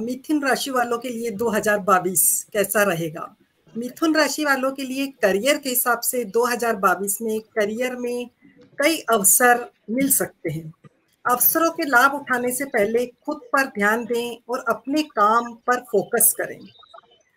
मिथुन राशि वालों के लिए 2022 कैसा रहेगा? मिथुन राशि वालों के लिए करियर के हिसाब से 2022 में करियर में कई अवसर मिल सकते हैं। अवसरों के लाभ उठाने से पहले खुद पर ध्यान दें और अपने काम पर फोकस करें।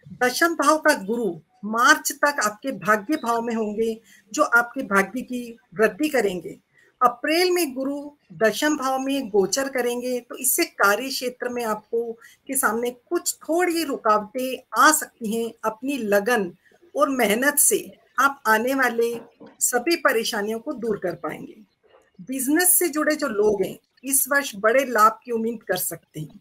दशम भाव का गुरु, मार्च तक आपके भाग्य भाव में होंगे, जो आपके भाग्य की वृद्धि करेंगे। अप्रैल में गुरु दशम भाव में गोचर करेंगे तो इससे कार्य क्षेत्र में आपको के सामने कुछ थोड़ी रुकावटें आ सकती हैं अपनी लगन और मेहनत से। आप आने वाले सभी परेशानियों को दूर कर पाएँगे। बिज़नेस से जुड़े जो लोग हैं, इस वर्ष बड़े लाभ की उम्मीद कर सकते हैं।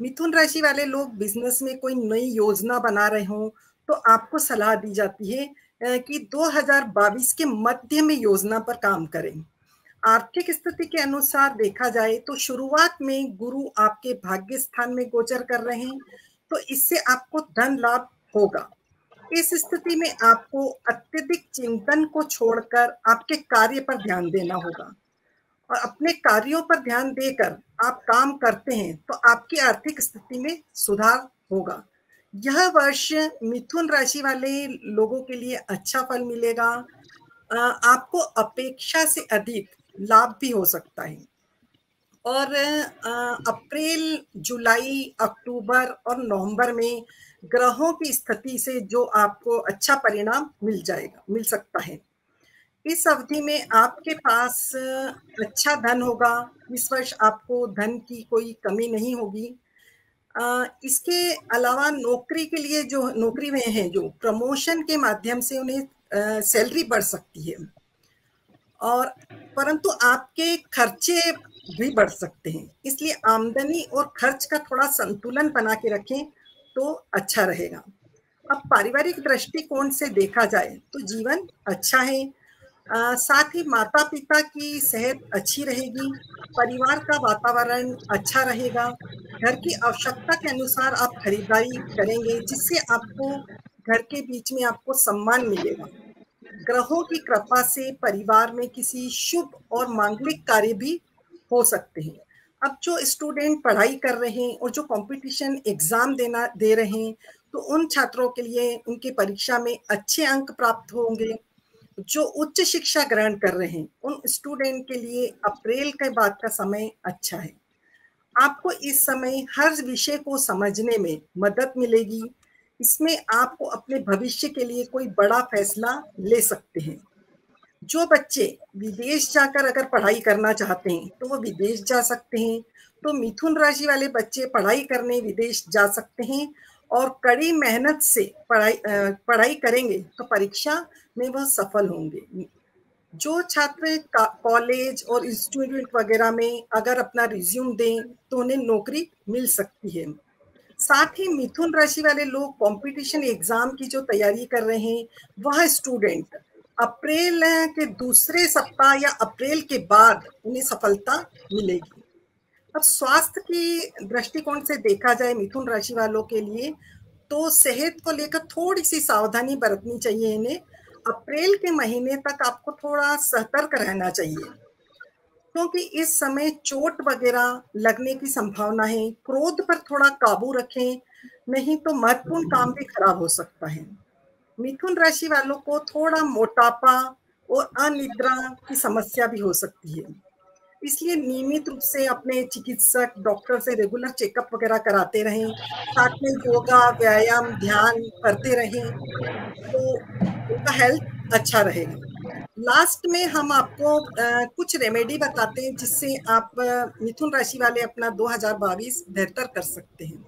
मिथुन राशि वाले लोग बिज़नेस में कोई नई योजना बना रहे हो तो आपको सलाह दी जाती है कि 2022 के मध्य में योजना पर काम करें। आर्थिक स्थिति के अनुसार देखा जाए तो शुरुआत में गुरु आपके भाग्य स्थान में गोचर कर रहे हैं तो इससे आपको धन लाभ होगा। इस स्थिति में आपको अत्यधिक चिंतन को छोड़कर आपके कार्य पर ध्यान देना होगा। और अपने कार्यों पर ध्यान देकर आप काम करते हैं तो आपकी आर्थिक स्थिति में सुधार होगा। यह वर्ष मिथुन राशि वाले लोगों के लिए अच्छा फल मिलेगा। आपको अपेक्षा से अधिक लाभ भी हो सकता है। और अप्रैल, जुलाई, अक्टूबर और नवंबर में ग्रहों की स्थिति से जो आपको अच्छा परिणाम मिल जाएगा, मिल सकता है। इस अवधि में आपके पास अच्छा धन होगा। इस वर्ष आपको धन की कोई कमी नहीं होगी। इसके अलावा नौकरी के लिए जो, नौकरी में है जो, प्रमोशन के माध्यम से उन्हें सैलरी बढ़ सकती है। और, परंतु आपके खर्चे भी बढ़ सकते हैं। इसलिए आमदनी और खर्च का थोड़ा संतुलन बना के रखें तो अच्छा रहेगा। अब पारिवारिक दृष्टिकोण से देखा जाए तो जीवन अच्छा है। आ, साथ ही माता पिता की सेहत अच्छी रहेगी परिवार का वातावरण अच्छा रहेगा। घर की आवश्यकता के अनुसार आप खरीदारी करेंगे जिससे आपको घर के बीच में आपको सम्मान मिलेगा। ग्रहों की कृपा से परिवार में किसी शुभ और मांगलिक कार्य भी हो सकते हैं। अब जो स्टूडेंट पढ़ाई कर रहे हैं और जो कंपटीशन एग्ज़ाम देना दे रहे हैं तो उन छात्रों के लिए उनकी परीक्षा में अच्छे अंक प्राप्त होंगे। जो उच्च शिक्षा ग्रहण कर रहे हैं, उन स्टूडेंट के लिए अप्रैल के बाद का समय अच्छा है। आपको इस समय हर विषय को समझने में मदद मिलेगी। इसमें आपको अपने भविष्य के लिए कोई बड़ा फैसला ले सकते हैं। जो बच्चे विदेश जाकर अगर पढ़ाई करना चाहते हैं तो वो विदेश जा सकते हैं। तो मिथुन राशि वाले बच्चे पढ़ाई करने विदेश जा सकते हैं। और कड़ी मेहनत से पढ़ाई पढ़ाई करेंगे तो परीक्षा में वह सफल होंगे। जो छात्र कॉलेज और इंस्टीट्यूट वगैरह में अगर अपना रिज्यूम दें तो उन्हें नौकरी मिल सकती है। साथ ही मिथुन राशि वाले लोग कंपटीशन एग्ज़ाम की जो तैयारी कर रहे हैं, वह स्टूडेंट अप्रैल के दूसरे सप्ताह या अप्रैल के बाद उन्हें सफलता मिलेगी। अब स्वास्थ्य की दृष्टिकोण से देखा जाए मिथुन राशि वालों के लिए तो सेहत को लेकर थोड़ी सी सावधानी बरतनी चाहिए इन्हें। अप्रैल के महीने तक आपको थोड़ा सतर्क रहना चाहिए, क्योंकि इस समय चोट वगैरह लगने की संभावना है। क्रोध पर थोड़ा काबू रखें, नहीं तो महत्वपूर्ण काम भी खराब हो सकता है। मिथुन राशि वालों को थोड़ा मोटापा और अनिद्रा की समस्या भी हो सकती है। इसलिए नियमित रूप से अपने चिकित्सक डॉक्टर से रेगुलर चेकअप वगैरह कराते रहें साथ में योगा व्यायाम ध्यान करते रहें तो उनका हेल्थ अच्छा रहेगा। लास्ट में हम आपको कुछ रेमेडी बताते हैं जिससे आप मिथुन राशि वाले अपना 2022 बेहतर कर सकते हैं।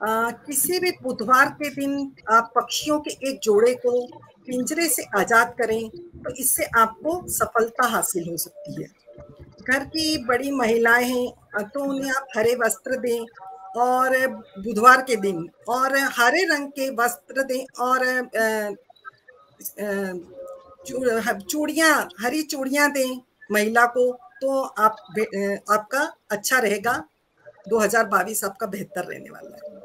आ, किसी भी बुधवार के दिन आप पक्षियों के एक जोड़े को पिंजरे से आज़ाद करें तो इससे आपको सफलता हासिल हो सकती है। घर की बड़ी महिलाएँ हैं तो उन्हें आप हरे वस्त्र दें और बुधवार के दिन और हरे रंग के वस्त्र दें और चूड़ियाँ, हरी चूड़ियाँ दें महिला को तो आप आपका अच्छा रहेगा। 2022 आपका बेहतर रहने वाला है।